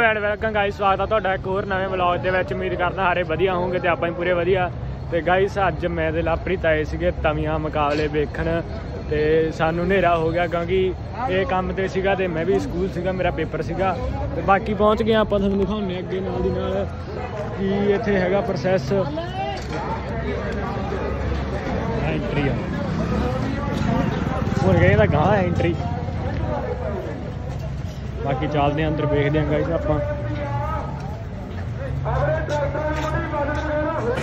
Hello and welcome guys ਸਵਾਗਤ ਆ ਤੁਹਾਡਾ ਇੱਕ ਹੋਰ ਨਵੇਂ ਵਲੌਗ ਦੇ ਵਿੱਚ। ਉਮੀਦ ਕਰਦਾ ਹਾਰੇ ਵਧੀਆ ਹੋਵੋਗੇ ਤੇ ਆਪਾਂ ਵੀ ਪੂਰੇ ਵਧੀਆ। ਤੇ ਗਾਇਸ ਅੱਜ ਮੈਂ ਤੇ ਲਾਪ੍ਰੀਤ ਆਏ ਸੀਗੇ ਤਵੀਆਂ ਮੁਕਾਬਲੇ ਵੇਖਣ। ਤੇ ਸਾਨੂੰ ਹਨੇਰਾ ਹੋ ਗਿਆ ਕਿਉਂਕਿ ਇਹ ਕੰਮ ਤੇ ਸੀਗਾ ਤੇ ਮੈਂ ਵੀ ਸਕੂਲ ਸੀਗਾ, ਮੇਰਾ ਪੇਪਰ ਸੀਗਾ। ਤੇ ਬਾਕੀ ਪਹੁੰਚ ਗਏ ਆਪਾਂ, ਤੁਹਾਨੂੰ ਦਿਖਾਉਂਦੇ ਹਾਂ ਅੱਗੇ ਨਾਲ ਦੀ ਨਾਲ ਕੀ ਇੱਥੇ ਹੈਗਾ ਪ੍ਰੋਸੈਸ ਐਂਟਰੀ ਆ। ਹੁਣ ਗਏ ਤਾਂ ਗਾਂ ਐਂਟਰੀ ਬਾਕੀ ਚੱਲਦੇ ਆਂ ਅੰਦਰ ਵੇਖਦੇ ਆਂ ਗਾਇਸ ਆਪਾਂ।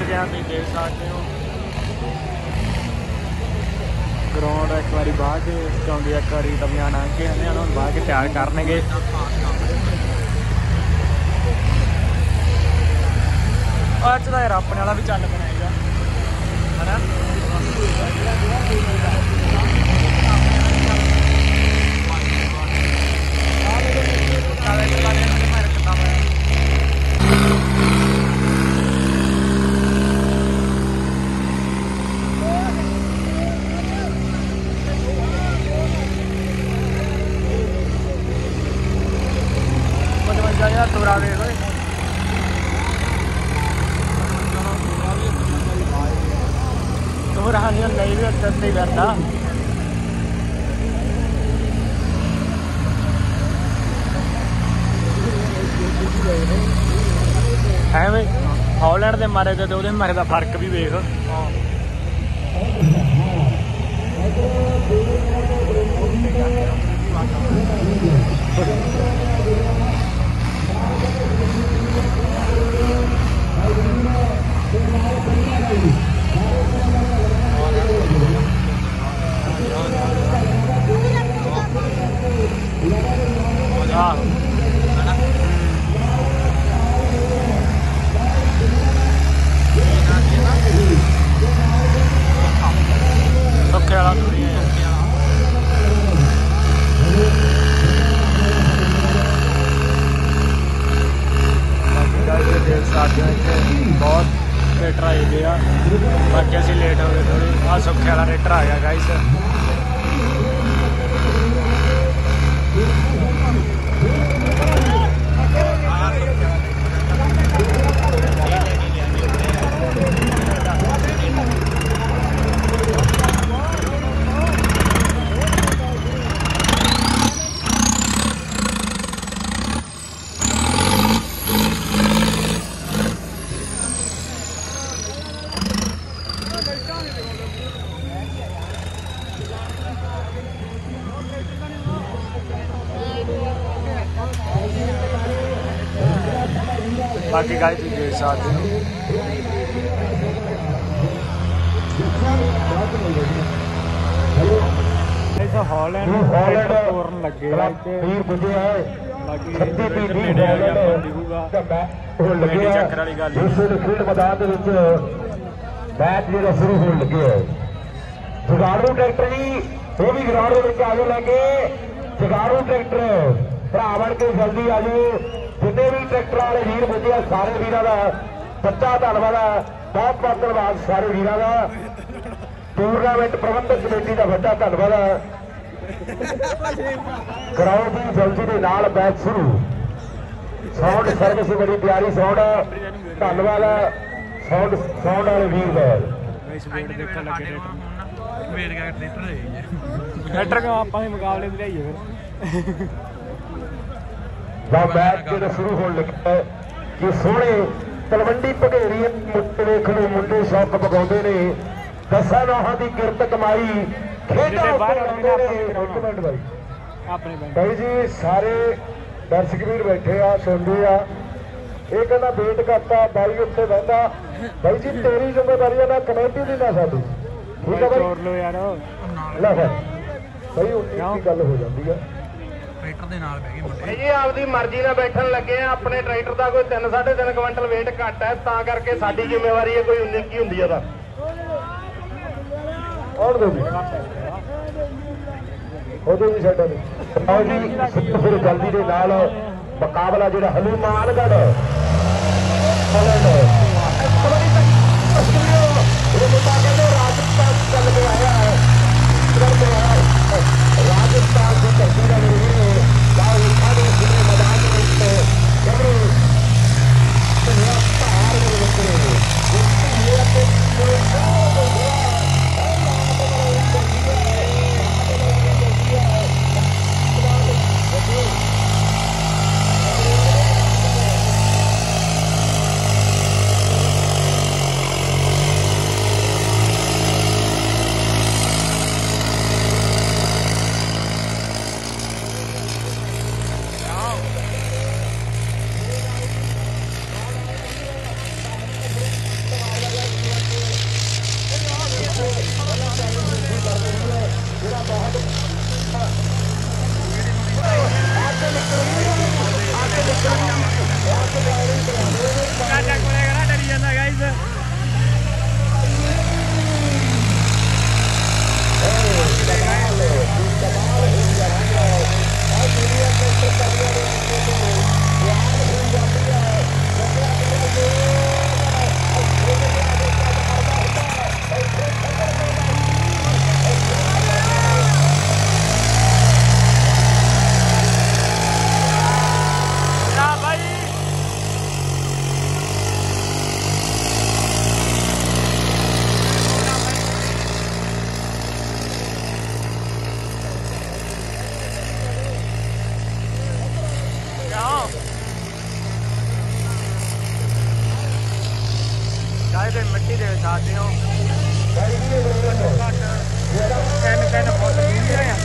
ਗਿਆ ਤੁਸੀਂ ਦੇਖ ਸਕਦੇ ਹੋ ਗਰਾਊਂਡ ਇੱਕ ਵਾਰੀ ਬਾਹ ਕੇ ਚੌਂਦੀ ਇੱਕ ਵਾਰੀ ਤਬੀਆਂ ਆ ਕੇ ਇਹਨਾਂ ਨੂੰ ਬਾਹ ਕੇ ਤਿਆਰ ਕਰਨਗੇ। ਅੱਜ ਦਾ ਯਾਰ ਆਪਣੇ ਵਾਲਾ ਵੀ ਚੱਲ ਬਣਾਏਗਾ ਹਨਾ? ਪਚਵੰਜਾ ਹਜ਼ਾਰ ਤੋਰਾ ਦੇ ਓਏ। ਤੋਰਾ ਨਹੀਂ ਨਹੀਂ ਵੀ ਉੱਤੇ ਤੇ ਕਰਦਾ ਐਵੇਂ ਹਾਲੈਂਡ ਦੇ ਮਾਰੇ ਤੇ ਉਹਦੇ ਮਾਰੇ ਦਾ ਫ਼ਰਕ ਵੀ ਵੇਖ। ਆਹ Thank you. ਬਾਕੀ ਗਾਇਸ ਤੁਸੀਂ ਦੇਖ ਸਕਦੇ ਹੋ। ਇਹ ਤਾਂ ਹਾਲੈਂਡ ਹਾਲੈਂਡ ਤੋਰਨ ਲੱਗੇ ਆ ਇੱਥੇ। ਵੀਰ ਪੁੱਜੇ ਹੈ ਬਾਕੀ 36 ਰੇਟਰ ਦੀ ਨੇੜੇ ਆ ਗਿਆ ਆਪਾਂ ਦਿਖੂਗਾ। ਹੁਣ ਲੱਗੇ ਕਮੇਟੀ ਆ। ਚੱਕਰ ਵਾਲੀ ਗੱਲ ਇਸ ਵੇਲੇ ਖੇਡ ਮੈਦਾਨ ਦੇ ਵਿੱਚ ਮੈਚ ਜਿਹੜਾ ਸ਼ੁਰੂ ਹੋਣ ਲੱਗਿਆ ਹੈ ਜਗਾੜੂ ਟਰੈਕਟਰ ਜੀ ਉਹ ਵੀ ਗਰਾਊਂਡ ਦੇ ਵਿੱਚ ਆ ਜਾਓ ਲੈ ਕੇ। ਜਗਾੜੂ ਟਰੈਕਟਰ ਭਰਾ ਬਣ ਕੇ ਜਲਦੀ ਆ ਜਾਓ। ਟਰੈਕਟਰ ਵਾਲੇ ਵੀਰ ਪੁੱਜੇ ਆ ਸਾਰੇ ਵੀਰਾਂ ਦਾ ਸੱਚਾ ਧੰਨਵਾਦ ਆ। ਬਹੁਤ ਬਹੁਤ ਧੰਨਵਾਦ ਸਾਰੇ ਵੀਰਾਂ ਦਾ। ਟੂਰਨਾਮੈਂਟ ਪ੍ਰਬੰਧਕ ਕਮੇਟੀ ਦਾ ਵੱਡਾ ਧੰਨਵਾਦ ਆ। ਗਰਾਊਂਡ ਦੀ ਜਲਦੀ ਦੇ ਨਾਲ ਮੈਚ ਸ਼ੁਰੂ। ਸਾਊਂਡ ਸਰਵਿਸ ਬੜੀ ਪਿਆਰੀ ਸਾਊਂਡ ਧੰਨਵਾਦ ਸਾਊਂਡ ਸਾਊਂਡ ਵਾਲੇ ਵੀਰ ਦਾ। ਇਸ ਵੇਟ ਦੇਖਣ ਲੱਗੇ ਰੇਟਰ ਰੇਟਰ ਆਪਾਂ ਦੇ ਮੁਕਾਬਲੇ ਤੇ ਲਿਆਈਏ ਫਿਰ? ਦਾ ਮੈਚ ਜਿਹੜਾ ਸ਼ੁਰੂ ਹੋਣ ਲੱਗਾ ਹੈ ਕਿ ਸੋਹਣੇ ਤਲਵੰਡੀ ਭਗੇਰੀ ਮੁੱਟ ਵੇਖ ਨੂੰ ਮੁੰਡੇ ਸ਼ੌਕ ਪਗਾਉਂਦੇ ਨੇ। ਦਸਾਂ ਨੌਹਾਂ ਦੀ ਕਿਰਤ ਕਮਾਈ ਖੇਡਾਂ ਉੱਤੇ ਲਾਉਂਦੇ ਨੇ। ਇੱਕ ਮਿੰਟ ਬਾਈ ਆਪਣੇ ਬੈਂਕ ਭਾਈ ਜੀ ਸਾਰੇ ਦਰਸ਼ਕ ਵੀਰ ਬੈਠੇ ਆ ਸੁਣਦੇ ਆ। ਇਹ ਕਹਿੰਦਾ ਵੇਟ ਕਰਤਾ ਬਾਈ ਉੱਤੇ ਬਹਿੰਦਾ। ਬਾਈ ਜੀ ਤੇਰੀ ਜ਼ਿੰਮੇਵਾਰੀ ਆ ਨਾ ਕਮੇਟੀ ਦੀ ਨਾ ਸਾਡੀ। ਠੀਕ ਆ ਬਾਈ ਤੋੜ ਲਓ ਯਾਰ। ਲੈ ਬਈ ਉਨੀ ਗੱਲ ਹੋ ਜਾਂਦੀ ਆ। ਦੇ ਨਾਲ ਬਹਿ ਗਏ ਮੁੰਡੇ। ਜੀ, ਆਪਦੀ ਮਰਜ਼ੀ ਨਾਲ ਬੈਠਣ ਲੱਗੇ ਆ। ਆਪਣੇ ਟਰੈਕਟਰ ਦਾ ਕੋਈ 3 3.5 ਕੁਇੰਟਲ weight ਘੱਟ ਹੈ, ਤਾਂ ਕਰਕੇ ਸਾਡੀ ਜ਼ਿੰਮੇਵਾਰੀ ਹੈ ਕੋਈ 19 ਕੀ ਹੁੰਦੀ ਹੈ ਦਾ ਆਉਣ ਦੋ ਉਹਦੇ ਵੀ ਸਾਡਾ ਆਓ ਜੀ ਫਿਰ ਜਲਦੀ ਦੇ ਨਾਲ ਮੁਕਾਬਲਾ ਜਿਹੜਾ ਹਨੂਮਾਨਗੜ੍ਹ ਸਕਦੇ ਹੋ। ਤਿੰਨ ਤਿੰਨ ਫੁੱਟ ਵੀਡੀਓ ਆ।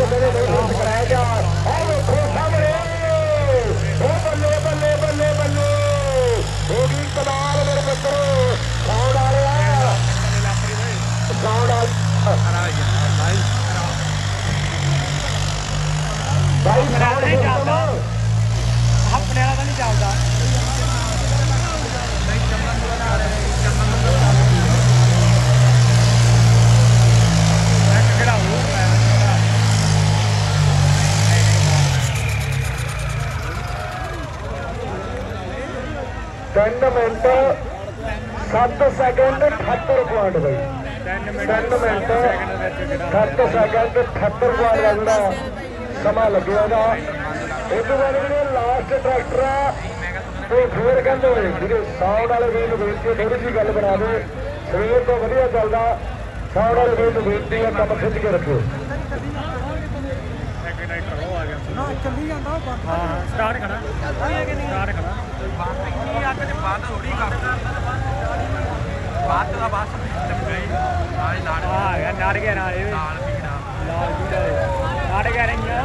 ਬੱਲੇ 3 ਮਿੰਟ 7 ਸੈਕਿੰਡ 78 ਪੁਆਇੰਟ ਬਈ। 3 ਮਿੰਟ 7 ਸੈਕਿੰਡ 78 ਪੁਆਇੰਟ ਦਾ ਜਿਹੜਾ ਸਮਾਂ ਲੱਗਿਆ ਦਾ ਇਹ ਤੋਂ ਬਾਅਦ ਜਿਹੜੇ ਲਾਸਟ ਟਰੈਕਟਰ ਆ ਉਹ ਫੇਰ ਕਹਿੰਦੇ ਹੋਏ ਜਿਹੜੇ ਸਾਊਂਡ ਵਾਲੇ ਵੀ ਨੂੰ ਬੇਨਤੀ ਥੋੜੀ ਜੀ ਗੱਲ ਬਣਾ ਦੇ ਸਵੇਰ ਤੋਂ ਵਧੀਆ ਚੱਲਦਾ। ਸਾਊਂਡ ਵਾਲੇ ਵੀ ਨੂੰ ਬੇਨਤੀ ਆ ਕੰਮ ਖਿੱਚ ਕੇ ਰੱਖੋ ਇੱਕ ਟਰੈਕਟਰ ਉਹ ਆ ਗਿਆ ਨਾ ਚੱਲੀ ਜਾਂਦਾ ਹਾਂ ਸਟਾਰਟ ਕਰਾ। ਸਟਾਰਟ ਕਰਾ ਕੀ ਅੱਗ ਤੇ ਬਾਤ ਥੋੜੀ ਕਰਦਾ ਬਾਤ ਦਾ ਬਸ ਗਈ। ਨਾਲ ਨਾਲ ਆ ਗਿਆ ਨੜ ਗਿਆ ਨਾਲ ਇਹ ਨਾਲ। ਪੀੜਾ ਲਾਲ ਪੀੜਾ ਨੜ ਗਿਆ ਰਹੀਆਂ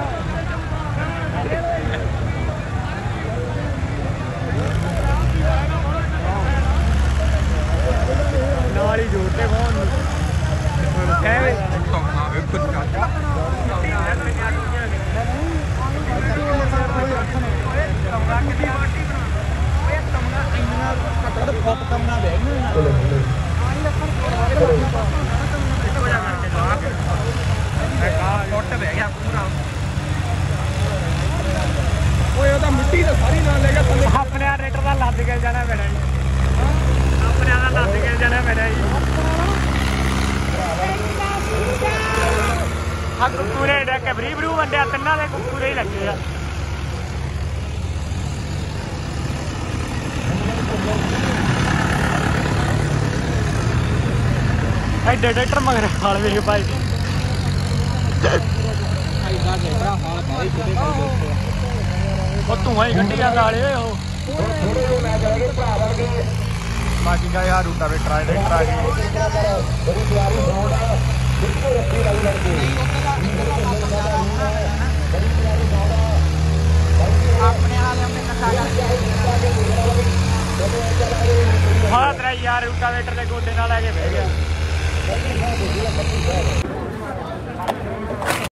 ਨਾਲ ਹੀ ਜੋੜਦੇ ਫੋਨ ਨੂੰ ਐਵੇਂ ਤੋਣਾ ਵੇ ਕੁਝ ਕਾਟਾ ਟੁੱਟ ਬਹਿ ਗਿਆ ਪੂਰਾ ਓਏ ਉਹਦਾ ਮਿੱਟੀ ਤਾਂ ਸਾਰੀ ਨਾਲ ਲੈ ਗਿਆ ਥੱਲੇ ਆਪਣੇ ਆ ਰੇਟਰ ਦਾ ਲੱਦ ਕੇ ਜਾਣਾ ਪੈਣਾ ਜੀ। ਆਪਣੇ ਆ ਦਾ ਲੱਦ ਕੇ ਜਾਣਾ ਪੈਣਾ ਜੀ। ਹਾਂ ਕੁੱਕੂਰੇ ਡੱਕੇ ਬਰੀ ਬਰੂ ਵੰਡਿਆ, ਤਿੰਨਾਂ ਦੇ ਕੁੱਕੂਰੇ ਹੀ ਲੱਗੇ ਆ। ਐਡੇ ਡਾਕਟਰ ਮਗਰ ਹਾਲ ਵੇਖ ਭਾਈ। ਉਹ ਧੂਆਂ ਹੀ ਕੱਢੀ ਜਾਂਦਾ ਓਏ ਉਹ। ਥੋੜੇ ਜਿਹੇ ਮੈਂ ਕਹਾਂਗੇ ਭਰਾ ਵਰਗੇ ਬਾਕੀ ਯਾਰ ਰੂਟਾ ਵੇ ਟਰਾਈ ਦੇ ਟਰਾਈ ਬੜੀ ਪਿਆਰੀ ਸਾਊਂਡ ਆ ਬਿਲਕੁਲ ਰੱਖੀ ਲੱਗ ਲੜਕੇ ਹਾਂ ਤੇਰਾ ਯਾਰ ਰੂਟਾ ਵੇਟਰ ਦੇ ਗੋਡੇ ਨਾਲ ਲੈ ਕੇ ਬਹਿ ਗਿਆ।